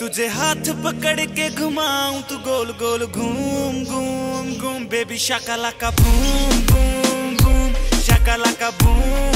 तुझे हाथ पकड़ के घुमाऊं, तू गोल गोल घूम घूम घूम बेबी शकला का बूम बूम बूम शकला का बूम बूम।